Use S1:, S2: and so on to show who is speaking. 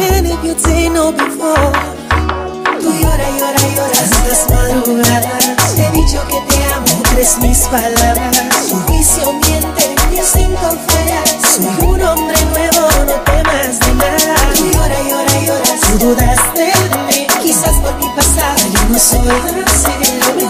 S1: again if you didn't know before. Tú llora, llora, lloras tantas madrugadas. Te he dicho que te amo, crees mis palabras. Tu vicio miente, mi instinto falla. Soy un hombre nuevo, no temas de nada. Tú llora, llora, lloras. Tú dudas de mí, quizás por mi pasado yo no soy así.